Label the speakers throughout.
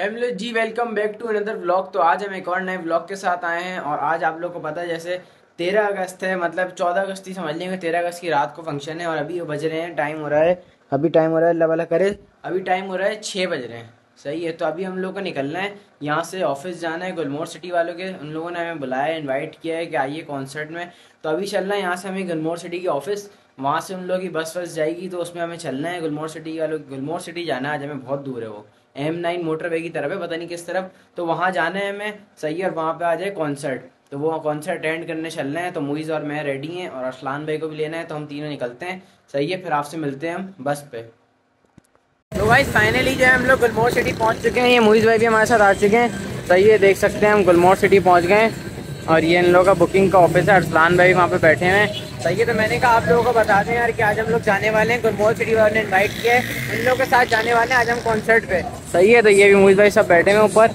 Speaker 1: Hello ji welcome back to another vlog तो आज हम एक और नए व्लॉग के साथ आए हैं और आज आप लोग को पता है, जैसे तेरह अगस्त है मतलब चौदह अगस्त ही समझ लेंगे, तेरह अगस्त की रात को फ़ंक्शन है और अभी बज रहे हैं टाइम हो रहा है, अभी टाइम हो रहा है, अल्लाह वाला करे, अभी टाइम हो रहा है छः बज रहे हैं। सही है तो अभी हम लोग को निकलना है, यहाँ से ऑफ़िस जाना है गुलमोर सिटी वालों के, उन लोगों ने हमें बुलाया इनवाइट किया है कि आइए कॉन्सर्ट में। तो अभी चलना है, यहाँ से हमें गुलमोर सिटी की ऑफ़िस वहाँ से उन लोगों की बस वस जाएगी तो उसमें हमें चलना है गुलमोर सिटी वालों गुलमोर सिटी जाना है, आज हमें बहुत दूर है वो। एम नाइन मोटरवे की तरफ़ है, पता नहीं किस तरफ़। तो वहाँ जाना है हमें, सही है और वहाँ पे आ जाए कॉन्सर्ट तो वो कॉन्सर्ट अटेंड करने चलना है तो मुइज़ और मैं रेडी हैं, और अरसलान भाई को भी लेना है तो हम तीनों निकलते हैं। सही है, फिर आपसे मिलते हैं हम बस पे। तो भाई फाइनली जो है हम लोग गुलमोर सिटी पहुँच चुके हैं। ये मुइज़ भाई भी हमारे साथ आ चुके हैं। सही है, देख सकते हैं हम गुलमोर सिटी पहुँच गए और ये इन लोगों का बुकिंग का ऑफ़िस है अरसलान भाई वहाँ पे बैठे हुए हैं। सही है तो मैंने कहा आप लोगों को बता दें यार कि आज हम लोग जाने वाले हैं गुलमोर सिटी वाले ने इन्वाइट किया है। इन लोगों के साथ जाने वाले हैं आज हम कॉन्सर्ट पे। सही है तो ये भी मुहित भाई सब बैठे हुए ऊपर।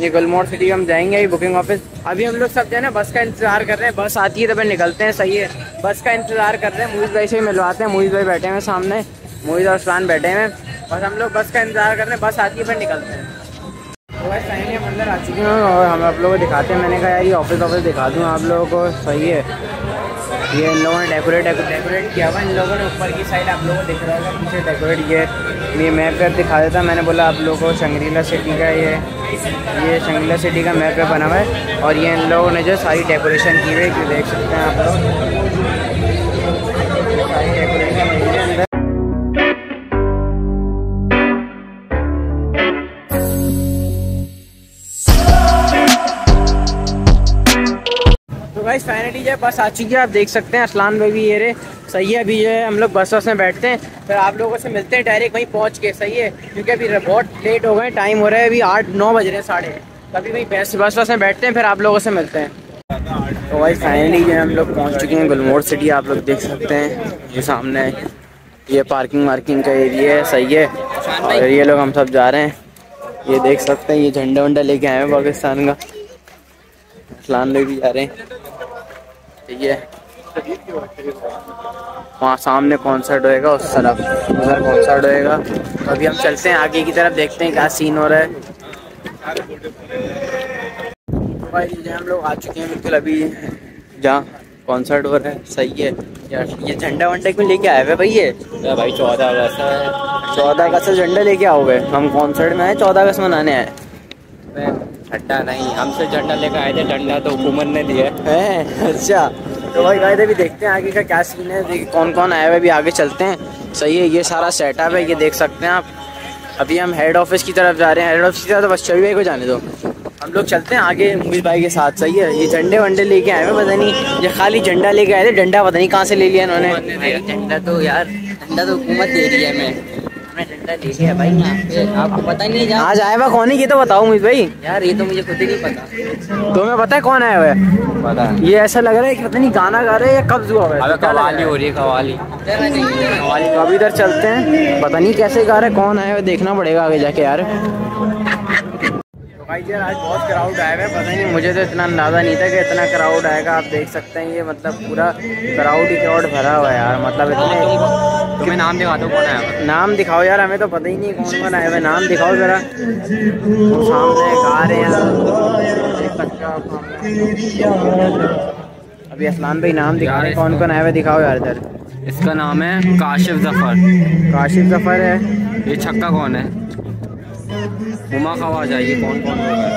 Speaker 1: ये गुलमोर सिटी हम जाएँगे अभी बुकिंग ऑफ़िस अभी हम लोग सब जो है ना बस का इंतज़ार कर रहे हैं। बस आती है तो फिर निकलते हैं, सही है। बस का इंतज़ार कर रहे हैं, मुहित भाई से मिलवाते हैं। मुहित भाई बैठे हुए सामने। मुहित और अरसलान बैठे हुए बस हम लोग बस का इंतज़ार कर रहे हैं बस आती है फिर निकलते हैं। अंदर आ चुके हैं और हम आप लोगों को दिखाते हैं। मैंने कहा, यार, ये ऑफ़िस ऑफ़िस दिखा दूँ आप लोगों को। सही है। ये इन लोगों ने डेकोरेट डेकोरेट किया हुआ इन लोगों ने ऊपर की साइड आप लोगों को दिख रहा है पीछे डेकोरेट किया ये मैप कर दिखा देता, मैंने बोला, आप लोगों को शंग्रीला सिटी का ये ये शंग्रीला सिटी का मैप बना हुआ है। और ये इन लोगों ने जो सारी डेकोरेशन की हुई है देख सकते हैं आप लोग। सारी डेकोरेशन फाइनली जो बस आ चुकी है, आप देख सकते हैं, असलान भाई भी ये रे सही है, अभी जो है, हम लोग बस बस में बैठते हैं। फिर आप लोगों से मिलते हैं डायरेक्ट वहीं पहुँच के, सही है। क्योंकि अभी बहुत लेट हो गए टाइम हो रहा है, अभी आठ, नौ बज रहे हैं, साढ़े तभी वहीं बस बस में बैठते हैं, फिर आप लोगों से मिलते हैं। तो भाई फाइनली जो है, हम लोग पहुँच चुके हैं गुलमोर सिटी आप लोग देख सकते हैं ये सामने ये पार्किंग वार्किंग का एरिया है, सही है। और ये लोग हम सब जा रहे हैं। ये देख सकते हैं, ये झंडा वंडा लेके आए हैं पाकिस्तान का। लोग भी जा रहे हैं। ठीक है। वहाँ सामने कॉन्सर्ट होएगा उस तरफ़। उधर कॉन्सर्ट होएगा। तो अभी हम चलते हैं आगे की तरफ़ देखते हैं क्या सीन हो रहा है। भाई जो हम लोग आ चुके हैं बिल्कुल अभी जहाँ कॉन्सर्ट हो रहा है। सही है। यार ये झंडा वंडा क्यों लेके आए हुए भाई ये?
Speaker 2: भाई चौदह अगस्त है।
Speaker 1: चौदह अगस्त से झंडा लेके आओगे? हम कॉन्सर्ट में आए चौदह अगस्त मनाने आए।
Speaker 2: झंडा नहीं हमसे झंडा लेकर आए थे झंडा तो हुकूमत ने दिया
Speaker 1: है। अच्छा तो भाई गाय अभी देखते हैं आगे का क्या सीन है देखिए कौन कौन आया हुआ अभी आगे चलते हैं। सही है ये सारा सेटअप है ये देख सकते हैं आप। अभी हम हेड ऑफ़िस की तरफ़ जा रहे हैं हेड ऑफ़िस की तरफ़ तो बस छवि भाई को जाने दो। हम लोग चलते हैं आगे मुकेश भाई के साथ सही है। ये झंडे वंडे लेके आए हुए पता नहीं ये खाली झंडा लेके आए थे डंडा पता नहीं कहाँ से ले लिया इन्होंने।
Speaker 2: झंडा तो यार झंडा तो हुकूमत दे रही है मैं भाई। आपको पता नहीं
Speaker 1: आज आया हुआ कौन है? ये तो बताओ मुझे भाई।
Speaker 2: यार ये तो मुझे खुद ही नहीं पता।
Speaker 1: तुम्हें पता है कौन आया हुआ है?
Speaker 2: पता
Speaker 1: ये ऐसा लग रहा है कि पता नहीं गाना गा रहे हैं या कब्ज हुआ
Speaker 2: है। कवाली हो? रही है कवाली।
Speaker 1: कवाली तो अभी इधर चलते हैं। पता नहीं कैसे गा रहे कौन आया हुआ देखना पड़ेगा आगे जाके यार। भाई यार आज बहुत क्राउड आया है पता नहीं मुझे तो इतना अंदाज़ा नहीं था कि इतना क्राउड आएगा आप देख सकते हैं ये मतलब पूरा क्राउड ही क्राउड भरा हुआ है यार मतलब इतने
Speaker 2: तुम्हें नाम दिखा दो कौन आया
Speaker 1: नाम दिखाओ यार हमें तो पता ही नहीं कौन कौन आया हुआ नाम दिखाओ ज़रा। सामने गा रहे हैं अभी असलान भाई नाम दिखा रहे हैं कौन कौन आया हुआ दिखाओ यार इधर।
Speaker 2: इसका नाम है काशिफ ज़फ़र।
Speaker 1: काशिफ ज़फ़र है।
Speaker 2: ये छक्का कौन है? उमा खवाज है ये कौन कौन होगा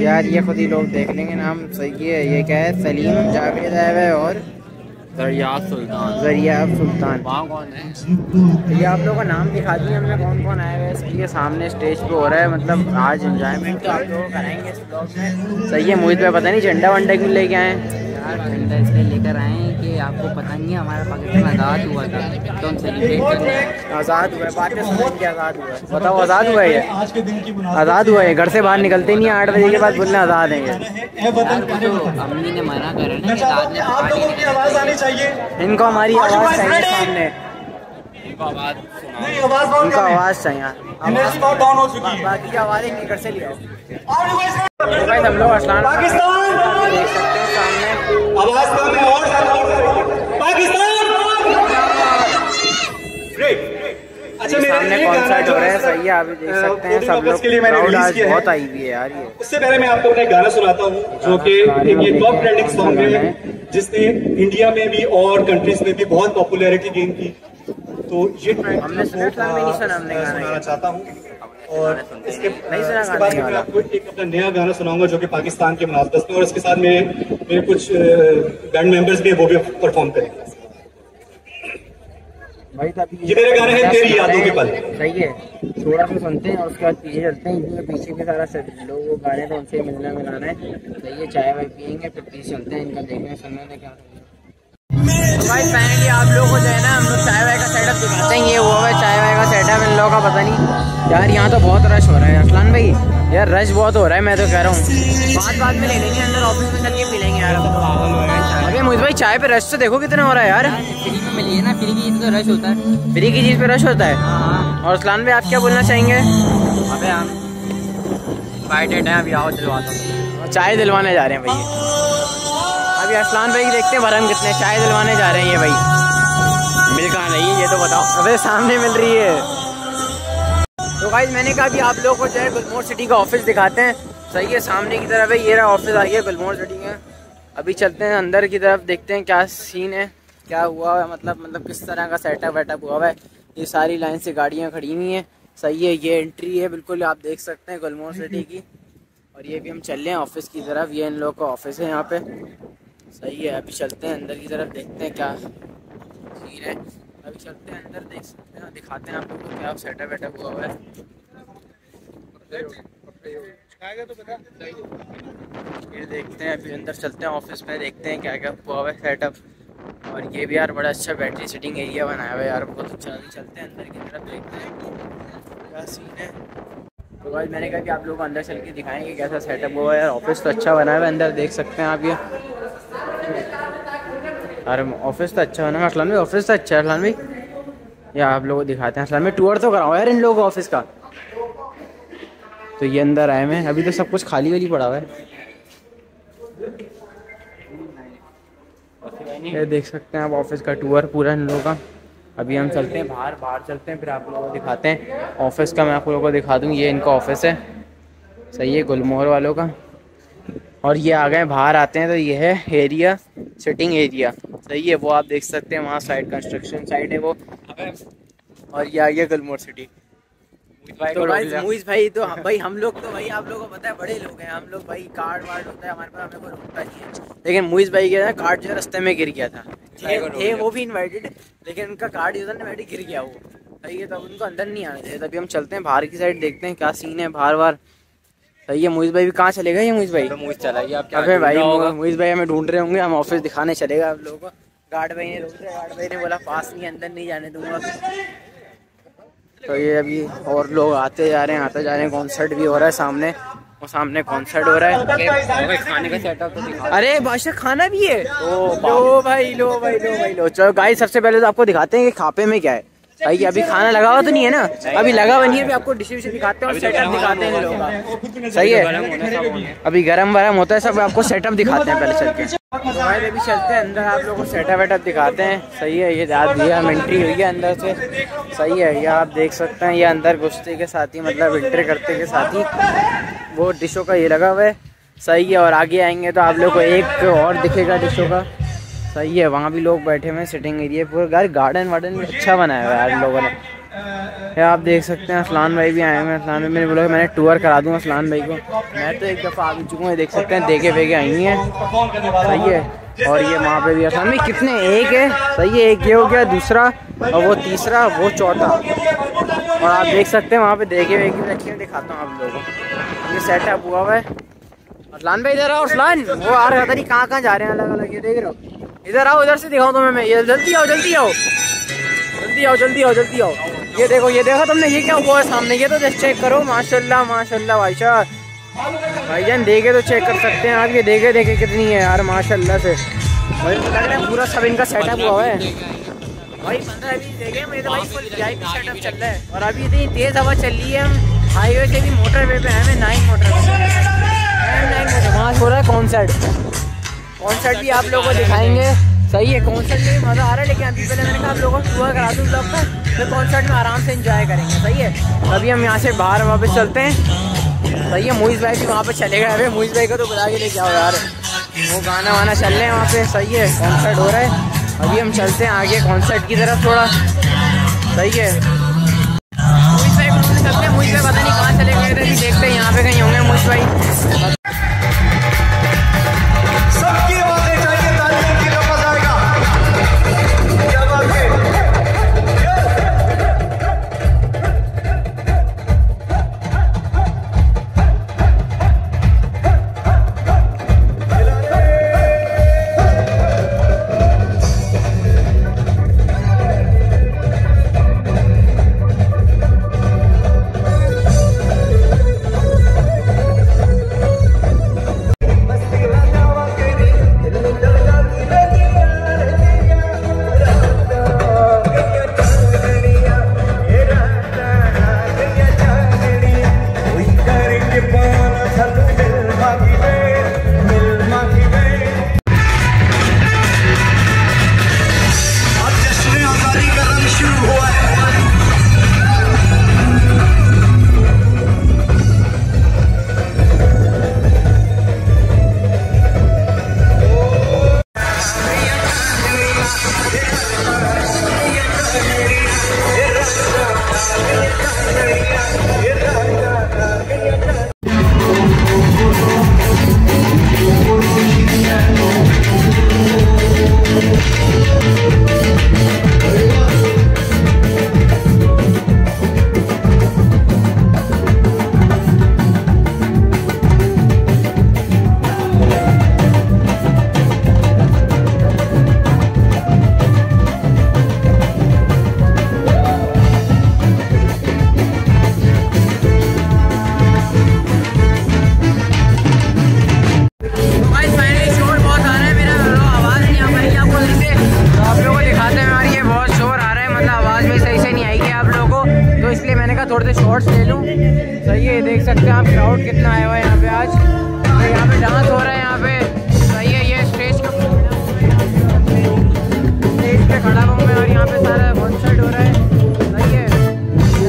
Speaker 1: यार ये खुद ही लोग देख लेंगे नाम सही है ये क्या है? सलीम जावेद है और
Speaker 2: जरियाब सुल्तान।
Speaker 1: जरियाब सुल्तान।
Speaker 2: वहाँ कौन है?
Speaker 1: ये आप लोगों का नाम दिखा दिए हमने कौन कौन आया हुआ है? सही है सामने स्टेज पे हो रहा है मतलब आज इंजॉयमेंट तो आप लोग कराएँगे इस ब्लॉग में सही है मुझे पता नहीं झंडा वंडा क्यों लेके आए
Speaker 2: यार झंडा इसलिए लेकर आए हैं कि आपको पता नहीं है हमारा पाकिस्तान आज़ाद हुआ था तो हम सेलिब्रेट कर रहे हैं।
Speaker 1: आज़ाद हुआ है पाकिस्तान के आज़ाद हुआ है। बताओ आज़ाद हुआ है ये? आज के दिन की आज़ाद हुआ है घर से बाहर निकलते नहीं आठ बजे के बाद बोलने आज़ाद है
Speaker 2: तो अम्मी ने मना करा ना कि रात में
Speaker 3: आप लोगों की आवाज़ आनी चाहिए
Speaker 1: इनको हमारी आवाज़ चाहिए सामने उनका
Speaker 3: है
Speaker 1: आवाज़ चाहिए बाकी आवाज़ एक घर से ले आओ।
Speaker 3: और रिक्वेस्ट
Speaker 1: तो हम लोग
Speaker 3: पाकिस्तान!
Speaker 1: देख सकते हैं सामने
Speaker 3: आवाज़ कम है और पाकिस्तान! अच्छा मेरे
Speaker 1: सामने कॉन्सर्ट हो रहा है
Speaker 3: है
Speaker 1: सही है आप देख सकते हैं सब लोग
Speaker 3: के लिए मैंने रिलीज़ किया
Speaker 1: बहुत आई हुई है यार ये।
Speaker 3: उससे पहले मैं आपको अपना गाना सुनाता हूँ जो कि एक टॉप ट्रेंडिंग सॉन्ग है जिसने इंडिया में भी और कंट्रीज़ में भी बहुत पॉपुलैरिटी गेन की। तो ये ट्रैक
Speaker 1: हमने सुना था, मैं नहीं सुना हमने गाना
Speaker 3: सुनाना चाहता हूँ। और इसके
Speaker 1: नहीं सुना
Speaker 3: इसके बाद मैं आपको एक अपना नया गाना सुनाऊँगा जो कि पाकिस्तान के मुनासबत में और इसके साथ मेरे मेरे कुछ बैंड मेंबर्स भी वो भी परफॉर्म करेंगे।
Speaker 1: भाई
Speaker 3: ये मेरे गाने हैं, तेरी यादों के पल।
Speaker 1: सही है थोड़ा सा सुनते हैं और उसके बाद पीछे चलते हैं क्योंकि पीछे भी सारा सेट लोग वो गाने तो उनसे मिलना मिलाना है। सही है चाय वाय पियेंगे फिर पीछे चलते हैं इनका देखने सुनने क्या भाई फाइनली आप लोगों को जो है ना हम लोग चाय वाय का सेटअप दिखाते हैं। ये हुआ है चाय वाय का सेटअप इन लोगों का पता नहीं। यार यहाँ तो बहुत रश हो रहा है असलान भाई यार रश बहुत हो रहा है मैं तो कह रहा हूँ। बाद बाद में ले लेंगे अंदर ऑफ़िस में चल के पी यार। अरे मुझे भाई चाय पे रश तो देखो कितना हो रहा है यार।
Speaker 2: फ्री में मिली है ना फ्री की चीज़ तो रश होता है।
Speaker 1: फ्री की चीज़ पे रश होता है?
Speaker 2: हाँ।
Speaker 1: और असलान भाई आप क्या बोलना चाहेंगे?
Speaker 2: अबे हम इन्वाइटेड हैं अभी आओ दिलवाता हूँ।
Speaker 1: चाय दिलवाने जा रहे हैं भैया अभी असलान भाई देखते हैं भरम कितने चाय दिलवाने जा रहे हैं ये भाई। मिल कहाँ रही है ये तो बताओ। अबे सामने मिल रही है। तो भाई मैंने कहा कि आप लोगों को जो है गुलमोहर सिटी का ऑफ़िस दिखाते हैं। सही है सामने की तरफ़ है ये रहा ऑफ़िस आ गया गुलमोहर सिटी का अभी चलते हैं अंदर की तरफ़ देखते हैं क्या सीन है क्या हुआ है मतलब मतलब किस तरह का सेटअप वेटअप हुआ है। ये सारी लाइन से गाड़ियाँ खड़ी हुई हैं। सही है ये एंट्री है बिल्कुल आप देख सकते हैं गुलमोहर सिटी की। और ये भी हम चल रहे हैं ऑफ़िस की तरफ़ ये इन लोगों का ऑफ़िस है यहाँ पे। सही है, अभी चलते हैं अंदर की तरफ़, देखते हैं क्या सीन है। अभी चलते हैं अंदर, देख सकते हैं, दिखाते हैं आप लोग को क्या सेटअप वेटअप हुआ हुआ है। ये देखते हैं, अभी अंदर चलते हैं ऑफ़िस में, देखते हैं क्या क्या हुआ हुआ है सेटअप और ये भी यार बड़ा अच्छा बैटरी सेटिंग एरिया बनाया हुआ है यार, बहुत अच्छा। अभी चलते हैं अंदर की तरफ़, देखते हैं क्या सीन है। तो भाई मैंने कहा कि आप लोग अंदर चल के दिखाएँगे कैसा सेटअप हुआ है। यार ऑफ़िस तो अच्छा बना हुआ है, अंदर देख सकते हैं आप ये। अरे ऑफ़िस तो अच्छा बना है असलान भाई ऑफ़िस तो अच्छा है असलान भाई या आप लोगों को दिखाते हैं असलान में टूर तो कराओ यार इन लोगों को ऑफ़िस का। तो ये अंदर आए मैं अभी तो सब कुछ खाली वाली पड़ा हुआ है। ये देख सकते हैं आप ऑफ़िस का टूर पूरा इन लोगों का। अभी हम चलते हैं बाहर बाहर चलते हैं, फिर आप लोगों को दिखाते हैं। ऑफ़िस का मैं आप लोगों को दिखा दूँ, ये इनका ऑफ़िस है। सही है, गुलमोहर वालों का। और ये आ गए बाहर आते हैं तो ये है एरिया सिटिंग एरिया सही है वो आप देख सकते हैं वहाँ साइड कंस्ट्रक्शन साइड है वो। और ये आ गया गुलमोहर सिटी तो भाई भाई तो हम भाई हम लोग तो भाई आप लोगों को पता है बड़े लोग हैं। हम लोग भाई कार्ड वार्ड होता है हमारे पास हमें कोई रोकता नहीं है। लेकिन मुइज भाई के ना कार्ड जो है रास्ते में गिर गया था। थे, थे वो भी इनवाइटेड लेकिन उनका कार्ड जो था ना गिर गया वो। सही है तब उनको अंदर नहीं आना चाहिए तभी हम चलते हैं बाहर की साइड देखते हैं क्या सीन है बाहर बाहर सही है मुइज भाई भी कहाँ चले गए ये मुइज भाई?
Speaker 2: चलाइए आप
Speaker 1: अबे भाई मुइज भाई हमें ढूंढ रहे होंगे हम ऑफ़िस दिखाने चलेगा आप लोगों को। गार्ड भाई ने रोक दिया गार्ड भाई ने बोला पास नहीं अंदर नहीं जाने दूँगा। तो ये अभी और लोग आते जा रहे हैं आते जा रहे हैं कॉन्सर्ट भी हो रहा है सामने। और सामने कॉन्सर्ट हो रहा है।
Speaker 2: खाने का सेटअप तो दिखा
Speaker 1: अरे बादशाह खाना भी है? ओ, लो भाई लो भाई लो। भाई लो। चलो गाइस सबसे पहले तो आपको दिखाते हैं कि खापे में क्या है। भाई अभी खाना लगा हुआ तो नहीं है ना? अभी लगा हुआ नहीं है आपको विश दिखाते हैं और सेटअप दिखाते हैं सही है। अभी गरम वरम होता है सब आपको सेटअप दिखाते हैं पहले चल के। तो भाई अभी चलते हैं अंदर आप लोगों को सेटअप वेटअप दिखाते हैं। सही है ये याद दिया हम एंट्री हुई है अंदर से। सही है ये आप देख सकते हैं ये अंदर घुसते के साथ ही मतलब एंट्री करते के साथ। ही वो डिशों का ये लगा हुआ है। सही है और आगे आएँगे तो आप लोग को एक और दिखेगा डिशों का। सही है, वहाँ भी लोग बैठे हुए हैं सिटिंग एरिया पूरा यार गार्डन वार्डन भी अच्छा बनाया हुआ है यार लोगों ने। ये आप देख सकते हैं असलान भाई भी आए हुए हैं असलान भाई मैंने बोला मैंने टूर करा दूँ असलान भाई को। मैं तो एक दफ़ा आ चुका हूँ देख सकते हैं, देखे वेगे आई हैं। सही है, और ये वहाँ पे भी असलान भाई, कितने एक है, सही है, एक ये हो गया, दूसरा, और वो तीसरा, वो चौथा। और आप देख सकते हैं, वहाँ पे देखे वेगे भी रखे दिखाता हूँ आप लोगों को। ये सेटअप हुआ हुआ है। असलान भाई इधर आओ असलान वो आ रहा था नहीं कहाँ कहाँ जा रहे हैं अलग अलग ये देख रहे हो। इधर आओ, इधर से दिखाऊँ तुम्हें मैं। ये जल्दी आओ जल्दी आओ। जल्दी आओ जल्दी आओ जल्दी आओ। ये देखो ये देखो तुमने, ये क्या हुआ है सामने? ये तो जस्ट चेक करो। माशाल्लाह माशाल्लाह, भाई साहब। भाईजान, देखे तो चेक कर सकते हैं। आप ये देखे देखे कितनी है यार, माशाल्लाह से। भाई लग रहा है पूरा सब इनका सेटअप हुआ है। भाई, पंद्रह अभी देखे, मेरे तो भाई फुल सेटअप चल रहा है। और अभी इतनी तेज हवा चल रही है, हम हाईवे से भी मोटर वे पे हैं, मैं नाइन मोटर नाइन मोटर वहाँ हो रहा है कॉन्सर्ट कॉन्सर्ट भी आप लोगों को दिखाएँगे। सही है कॉन्सर्ट में मज़ा आ रहा है, लेकिन अभी पहले मैंने कहा आप लोगों को टूर करा दूँ ब्लॉग का फिर कॉन्सर्ट में आराम से इंजॉय करेंगे। सही है? अभी हम यहाँ से बाहर वापस चलते हैं। सही है, मोहित भाई भी वहाँ पे चले गए। अरे, मोहित भाई को तो बुला के लेके आओ यार। वो गाना वाना चल रहे हैं वहाँ पे। सही है कॉन्सर्ट हो रहा है। अभी हम चलते हैं आगे कॉन्सर्ट की तरफ़ थोड़ा। सही है। मोहित भाई चलते हैं। मोहित भाई पता नहीं कहाँ चले गए थे। देखते हैं यहाँ पे कहीं होंगे मोहित भाई। थोड़े लूँ सही है देख सकते हैं आप क्राउड कितना आया हुआ है यहाँ पे आज। तो यहाँ पे डांस हो रहा है यहाँ पे। सही है ये स्टेज का स्टेज पे खड़ा हूँ मैं और यहाँ पे सारा कॉन्सर्ट हो रहा है। सही है।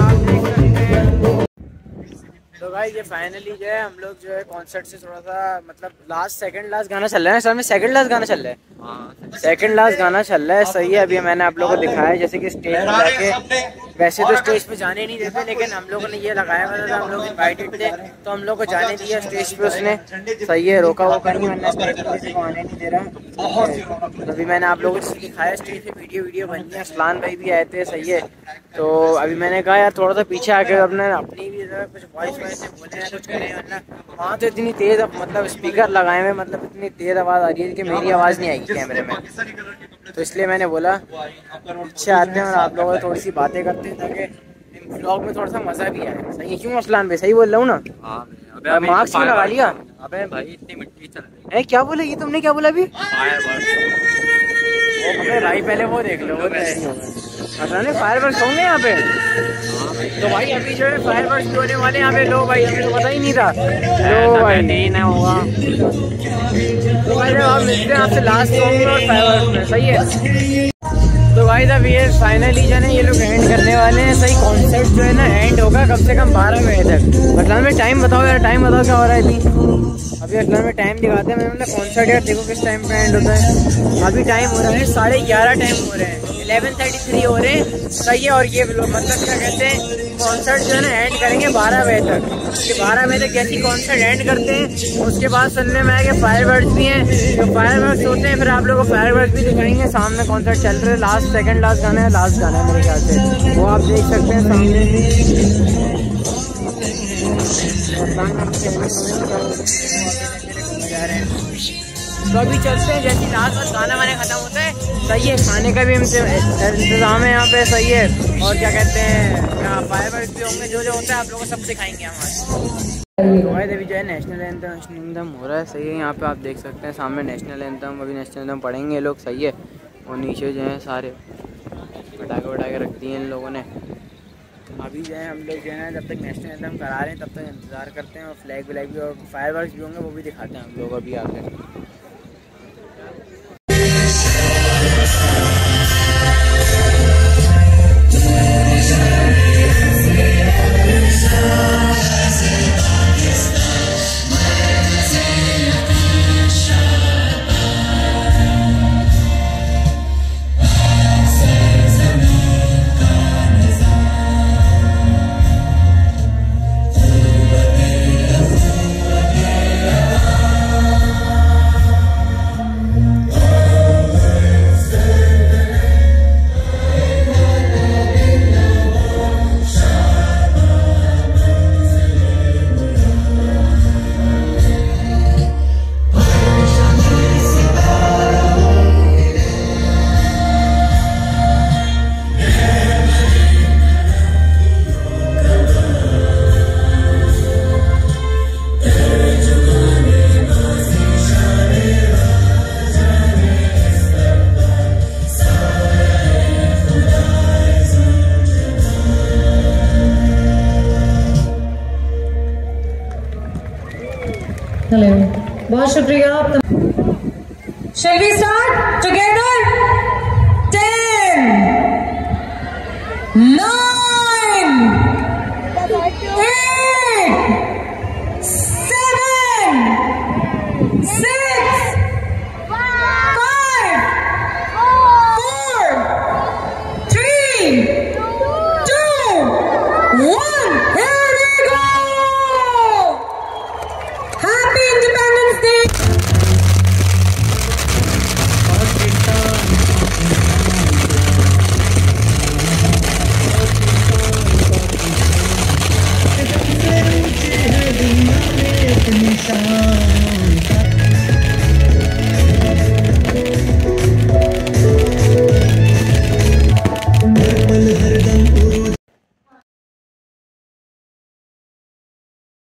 Speaker 1: आप देख सकते हैं। तो भाई ये फाइनली जो है हम लोग जो है कॉन्सर्ट से थोड़ा सा मतलब लास्ट सेकंड लास्ट गाना चल रहा है। सर में सेकंड लास्ट गाना चल रहा है। सेकंड लास्ट गाना चल रहा है। सही है अभी मैंने आप लोगों को दिखाया है जैसे कि स्टेज पे जाके वैसे तो स्टेज पे जाने नहीं देते लेकिन हम लोगों ने ये लगाया हुआ था हम लोग इनवाइटेड थे तो हम लोग को जाने दिया स्टेज पे उसने। सही है रोका वोका नहीं वरना किसी को आने नहीं दे रहा। तो अभी मैंने आप लोगों को दिखाया स्टेज पे वीडियो वीडियो बनी है असलान भाई भी आए थे सही है। तो अभी मैंने कहा यार थोड़ा सा पीछे आके अपने अपनी भी कुछ वॉइस वॉइस बोले हैं कुछ करें वरना वहाँ तो इतनी तेज़ मतलब स्पीकर लगाए हुए मतलब इतनी तेज़ आवाज़ आ रही है कि मेरी आवाज़ नहीं आएगी कैमरे में। तो इसलिए मैंने बोला अच्छे आते हैं और आप लोगों से थोड़ी सी बातें करते हैं ताकि ब्लॉग में थोड़ा सा मज़ा भी आए। सही है क्यों असलान भाई? सही बोल रहा हूँ ना?
Speaker 2: हाँ
Speaker 1: मार्क्स क्यों लगा लिया।
Speaker 2: अबे भाई इतनी मिट्टी चल रही
Speaker 1: है। क्या बोले? ये तुमने क्या बोला अभी? भाई पहले वो देख लो वो पता नहीं फायर वर्क होंगे यहाँ पे? तो भाई अभी जो है फायर वर्क होने वाले यहाँ पे लो भाई हमें तो पता ही नहीं था। लो भाई नहीं ना होगा। तो भाई जब आप मिलते हैं आपसे लास्ट सॉन्ग में और फायर वर्क में सही है? तो भाई जब ये फाइनली जो है ना ये लोग एंड करने वाले हैं सही कॉन्सर्ट जो है ना एंड होगा कम से कम बारह बजे तक। मतलब में टाइम बताओ यार टाइम बताओ क्या हो रहा है अभी? अभी असल में टाइम दिखाते हैं मैंने मतलब कॉन्सर्ट यार देखो किस टाइम पे एंड होता है। अभी टाइम हो रहा है साढ़े ग्यारह टाइम हो रहे हैं। इलेवन थर्टी थ्री हो रहे हैं। सही है, और ये मतलब क्या कहते हैं कॉन्सर्ट जो है ना एंड करेंगे बारह बजे तक। कि बारह बजे तक जैसे कॉन्सर्ट एंड करते हैं, उसके बाद सुनने में कि फायर वर्ड्स भी हैं। जो फायर वर्ड्स होते हैं, फिर आप लोग को फायर वर्ड्स भी दिखाएँगे। सामने कॉन्सर्ट चल रहे हैं लास्ट सेकंड लास्ट गाना है लास्ट गाना है मेरे ख्याल से। वो आप देख सकते हैं सामने। तो अभी चलते हैं, जैसे रात बस खाना वाना खत्म होता है, सही है, खाने का भी इंतज़ाम है यहाँ पे, सही है। और क्या कहते हैं फायर भी होंगे जो जो होता है, आप लोगों को सब दिखाएँगे हमारे अभी जो है नेशनल एंथम नेशनल एंथम हो रहा है, सही है, यहाँ पे आप देख सकते हैं, सामने नेशनल एंथम अभी नेशनल एंथम पढ़ेंगे लोग, सही है। और नीचे जो है सारे, पटाखे वटाखे रख दिए इन लोगों ने। अभी जो है हम लोग जो है, जब तक नेशनल एंथम करा रहे हैं, तब तक इंतज़ार करते हैं, और फ्लैग व्लैग भी और फायर भी होंगे, वो भी दिखाते हैं हम लोग अभी आके
Speaker 4: बहुत शुक्रिया